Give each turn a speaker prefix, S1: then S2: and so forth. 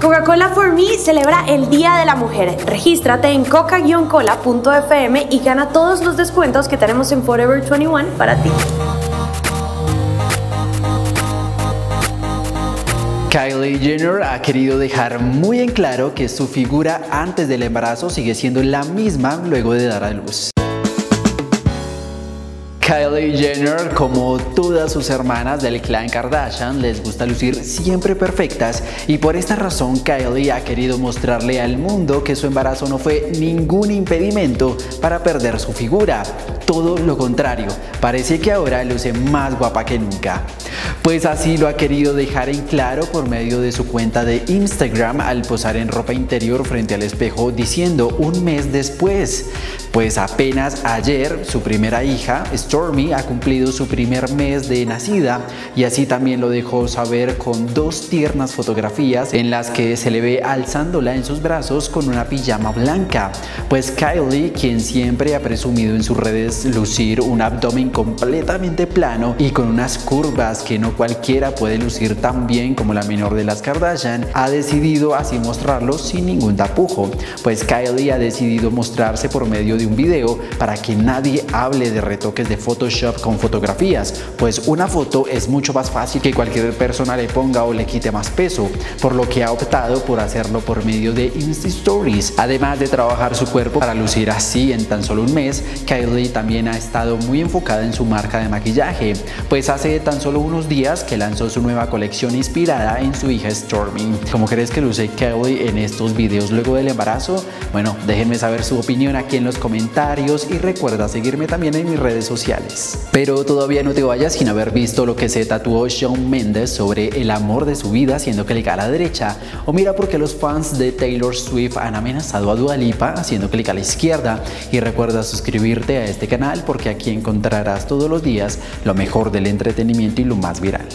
S1: Coca-Cola for Me celebra el Día de la Mujer. Regístrate en coca-cola.fm y gana todos los descuentos que tenemos en Forever 21 para ti.
S2: Kylie Jenner ha querido dejar muy en claro que su figura antes del embarazo sigue siendo la misma luego de dar a luz. Kylie Jenner, como todas sus hermanas del clan Kardashian, les gusta lucir siempre perfectas y por esta razón Kylie ha querido mostrarle al mundo que su embarazo no fue ningún impedimento para perder su figura. Todo lo contrario, parece que ahora luce más guapa que nunca. Pues así lo ha querido dejar en claro por medio de su cuenta de Instagram al posar en ropa interior frente al espejo diciendo un mes después. Pues apenas ayer su primera hija, Stormy, ha cumplido su primer mes de nacida y así también lo dejó saber con dos tiernas fotografías en las que se le ve alzándola en sus brazos con una pijama blanca. Pues Kylie, quien siempre ha presumido en sus redes lucir un abdomen completamente plano y con unas curvas que no cualquiera puede lucir tan bien como la menor de las Kardashian, ha decidido así mostrarlo sin ningún tapujo. Pues Kylie ha decidido mostrarse por medio de un video para que nadie hable de retoques de Photoshop con fotografías, pues una foto es mucho más fácil que cualquier persona le ponga o le quite más peso, por lo que ha optado por hacerlo por medio de Insta Stories. Además de trabajar su cuerpo para lucir así en tan solo un mes, Kylie también ha estado muy enfocada en su marca de maquillaje, pues hace tan solo unos días que lanzó su nueva colección inspirada en su hija Stormy. ¿Cómo crees que luce Kylie en estos videos luego del embarazo? Bueno, déjenme saber su opinión aquí en los comentarios y recuerda seguirme también en mis redes sociales. Pero todavía no te vayas sin haber visto lo que se tatuó Shawn Mendes sobre el amor de su vida haciendo clic a la derecha o mira porque los fans de Taylor Swift han amenazado a Dua Lipa haciendo clic a la izquierda y recuerda suscribirte a este canal porque aquí encontrarás todos los días lo mejor del entretenimiento y lo más viral.